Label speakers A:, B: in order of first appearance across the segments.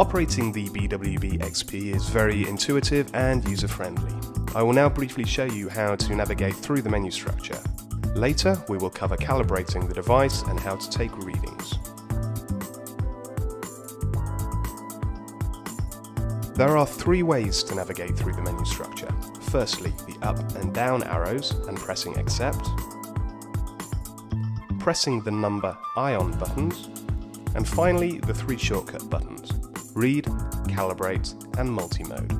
A: Operating the BWB XP is very intuitive and user-friendly. I will now briefly show you how to navigate through the menu structure. Later, we will cover calibrating the device and how to take readings. There are three ways to navigate through the menu structure. Firstly, the up and down arrows and pressing accept, pressing the number ion buttons, and finally the three shortcut buttons, read, calibrate and multi-mode.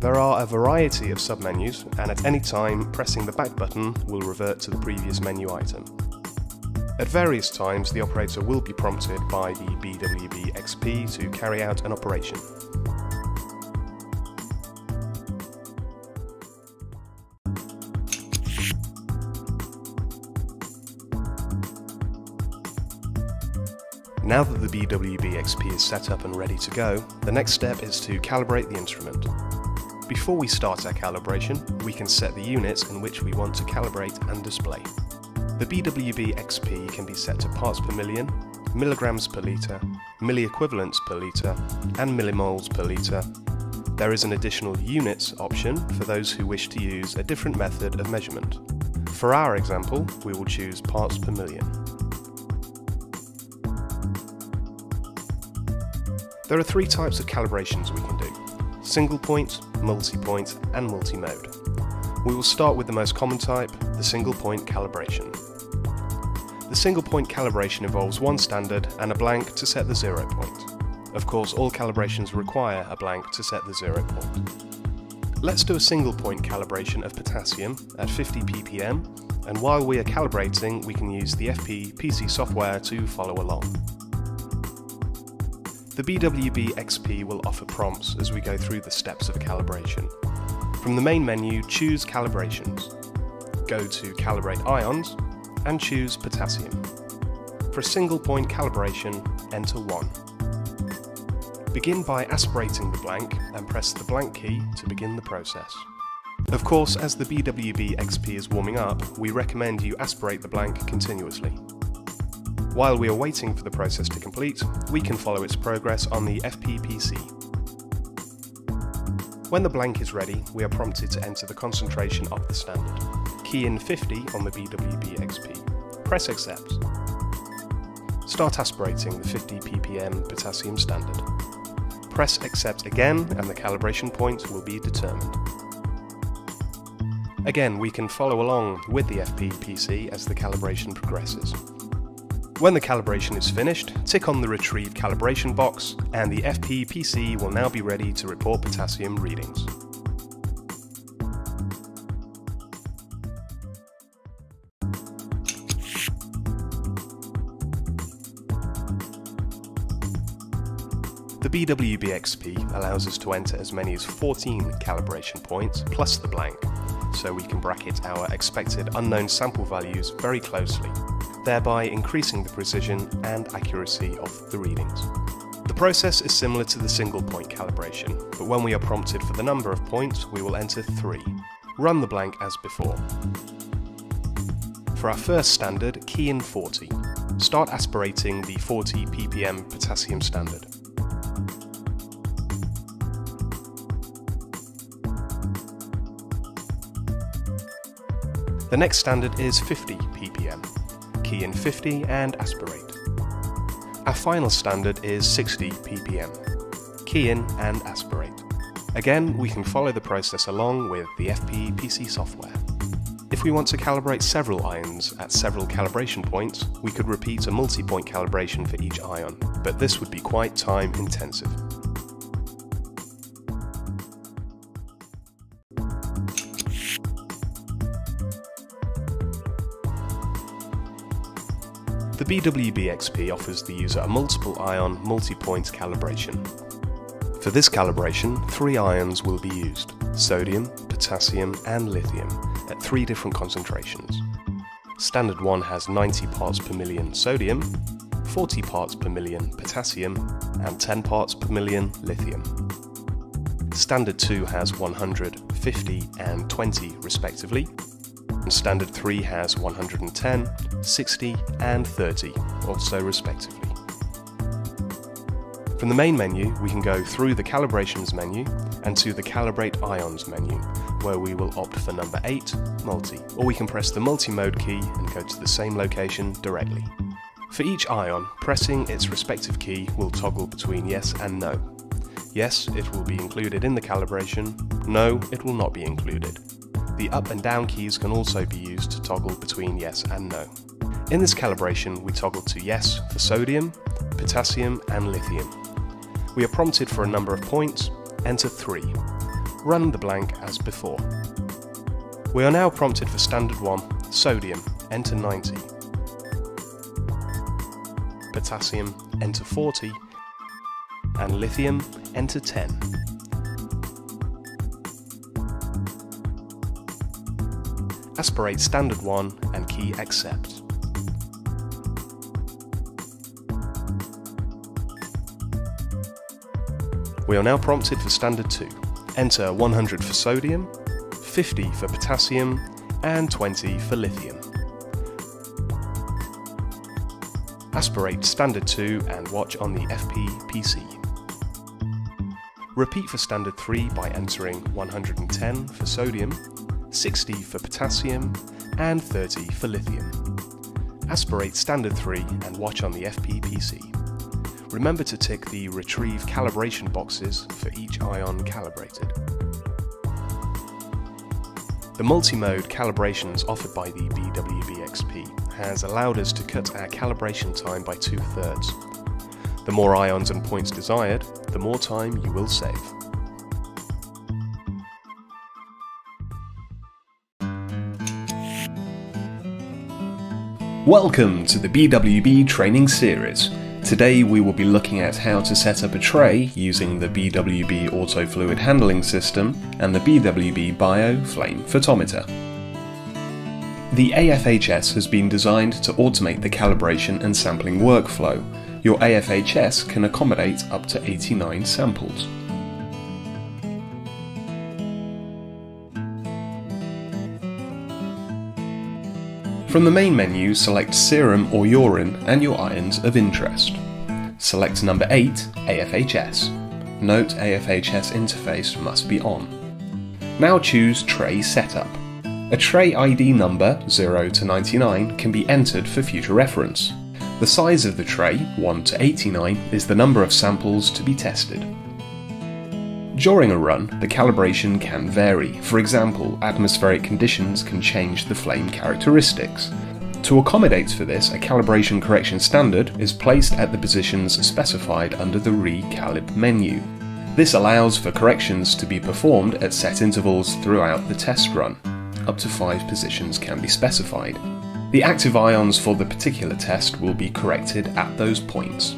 A: There are a variety of submenus and at any time pressing the back button will revert to the previous menu item. At various times the operator will be prompted by the BWB XP to carry out an operation. Now that the BWB XP is set up and ready to go, the next step is to calibrate the instrument. Before we start our calibration, we can set the units in which we want to calibrate and display. The BWB XP can be set to parts per million, milligrams per litre, milliequivalents per litre, and millimoles per litre. There is an additional units option for those who wish to use a different method of measurement. For our example, we will choose parts per million. There are three types of calibrations we can do. Single point, multi-point and multi-mode. We will start with the most common type, the single point calibration. The single point calibration involves one standard and a blank to set the zero point. Of course, all calibrations require a blank to set the zero point. Let's do a single point calibration of potassium at 50 ppm, and while we are calibrating, we can use the FP PC software to follow along. The BWB XP will offer prompts as we go through the steps of calibration. From the main menu, choose Calibrations. Go to Calibrate Ions and choose Potassium. For a single point calibration, enter 1. Begin by aspirating the blank and press the blank key to begin the process. Of course, as the BWB XP is warming up, we recommend you aspirate the blank continuously. While we are waiting for the process to complete, we can follow its progress on the FPPC. When the blank is ready, we are prompted to enter the concentration of the standard. Key in 50 on the BWB XP. Press accept. Start aspirating the 50 ppm potassium standard. Press accept again and the calibration point will be determined. Again, we can follow along with the FPPC as the calibration progresses. When the calibration is finished, tick on the Retrieve calibration box and the FPPC will now be ready to report potassium readings. The BWBXP allows us to enter as many as 14 calibration points plus the blank, so we can bracket our expected unknown sample values very closely thereby increasing the precision and accuracy of the readings. The process is similar to the single point calibration, but when we are prompted for the number of points, we will enter 3. Run the blank as before. For our first standard, key in 40. Start aspirating the 40 ppm potassium standard. The next standard is 50 ppm key in 50 and aspirate. Our final standard is 60 ppm. Key in and aspirate. Again, we can follow the process along with the FP-PC software. If we want to calibrate several ions at several calibration points, we could repeat a multi-point calibration for each ion, but this would be quite time intensive. The BWB XP offers the user a multiple ion multi-point calibration. For this calibration, three ions will be used, sodium, potassium and lithium, at three different concentrations. Standard 1 has 90 parts per million sodium, 40 parts per million potassium, and 10 parts per million lithium. Standard 2 has 100, 50 and 20 respectively, and Standard 3 has 110, 60 and 30, also respectively. From the main menu, we can go through the Calibrations menu and to the Calibrate Ions menu, where we will opt for number 8, Multi, or we can press the multi-mode key and go to the same location directly. For each ion, pressing its respective key will toggle between yes and no. Yes, it will be included in the calibration, no, it will not be included. The up and down keys can also be used to toggle between yes and no. In this calibration, we toggle to yes for sodium, potassium and lithium. We are prompted for a number of points, enter 3. Run the blank as before. We are now prompted for standard 1, sodium, enter 90. Potassium, enter 40, and lithium, enter 10. Aspirate standard 1 and key accept. We are now prompted for standard 2. Enter 100 for sodium, 50 for potassium, and 20 for lithium. Aspirate standard 2 and watch on the FP PC. Repeat for standard 3 by entering 110 for sodium, 60 for potassium, and 30 for lithium. Aspirate standard 3 and watch on the FP PC. Remember to tick the Retrieve calibration boxes for each ion calibrated. The multi-mode calibrations offered by the BWB-XP has allowed us to cut our calibration time by two-thirds. The more ions and points desired, the more time you will save. Welcome to the BWB training series. Today we will be looking at how to set up a tray using the BWB Auto Fluid Handling System and the BWB Bio Flame Photometer. The AFHS has been designed to automate the calibration and sampling workflow. Your AFHS can accommodate up to 89 samples. From the main menu, select serum or urine and your ions of interest. Select number 8, AFHS. Note AFHS interface must be on. Now choose Tray Setup. A tray ID number 0 to 99 can be entered for future reference. The size of the tray, 1 to 89, is the number of samples to be tested. During a run, the calibration can vary. For example, atmospheric conditions can change the flame characteristics. To accommodate for this, a calibration correction standard is placed at the positions specified under the Recalib menu. This allows for corrections to be performed at set intervals throughout the test run. Up to 5 positions can be specified. The active ions for the particular test will be corrected at those points.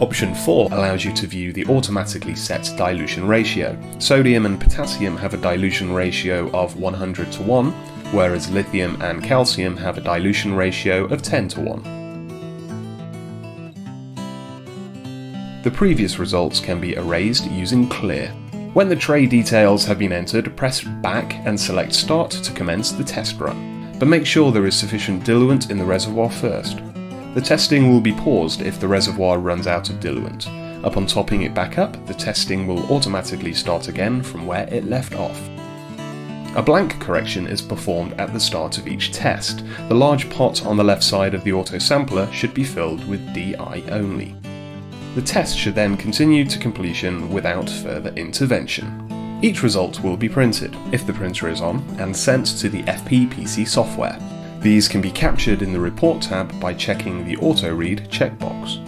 A: Option 4 allows you to view the automatically set dilution ratio. Sodium and potassium have a dilution ratio of 100 to 1, whereas lithium and calcium have a dilution ratio of 10 to 1. The previous results can be erased using Clear. When the tray details have been entered, press back and select Start to commence the test run, but make sure there is sufficient diluent in the reservoir first. The testing will be paused if the reservoir runs out of diluent. Upon topping it back up, the testing will automatically start again from where it left off. A blank correction is performed at the start of each test. The large pot on the left side of the autosampler should be filled with DI only. The test should then continue to completion without further intervention. Each result will be printed, if the printer is on, and sent to the FPPC software. These can be captured in the Report tab by checking the Auto Read checkbox.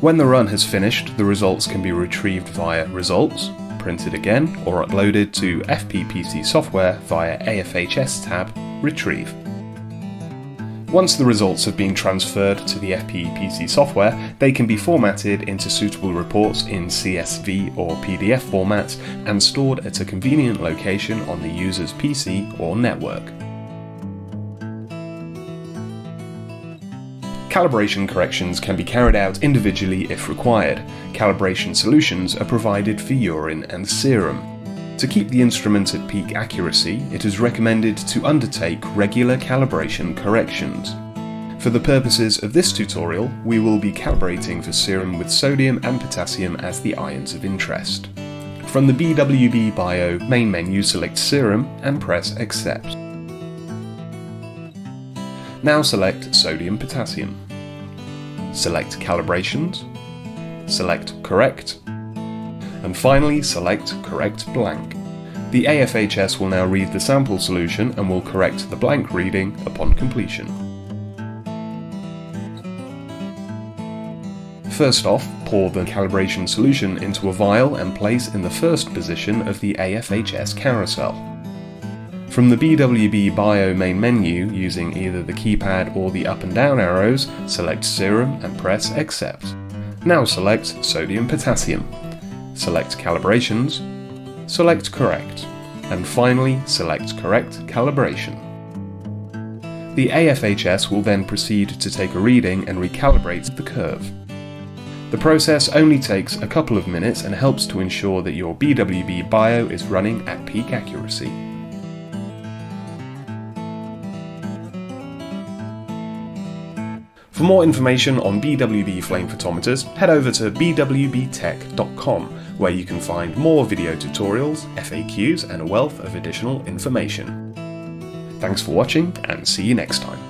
A: When the run has finished, the results can be retrieved via Results, printed again, or uploaded to FPPC software via AFHS tab Retrieve. Once the results have been transferred to the FPPC software, they can be formatted into suitable reports in CSV or PDF formats and stored at a convenient location on the user's PC or network. Calibration corrections can be carried out individually if required. Calibration solutions are provided for urine and serum. To keep the instrument at peak accuracy, it is recommended to undertake regular calibration corrections. For the purposes of this tutorial, we will be calibrating for serum with sodium and potassium as the ions of interest. From the BWB Bio main menu select Serum and press Accept. Now select Sodium Potassium. Select Calibrations, select Correct, and finally select Correct Blank. The AFHS will now read the sample solution and will correct the blank reading upon completion. First off, pour the calibration solution into a vial and place in the first position of the AFHS carousel. From the BWB Bio main menu, using either the keypad or the up and down arrows, select Serum and press Accept. Now select Sodium Potassium. Select Calibrations, select Correct, and finally select Correct Calibration. The AFHS will then proceed to take a reading and recalibrate the curve. The process only takes a couple of minutes and helps to ensure that your BWB Bio is running at peak accuracy. For more information on BWB flame photometers, head over to bwbtech.com where you can find more video tutorials, FAQs and a wealth of additional information. Thanks for watching and see you next time.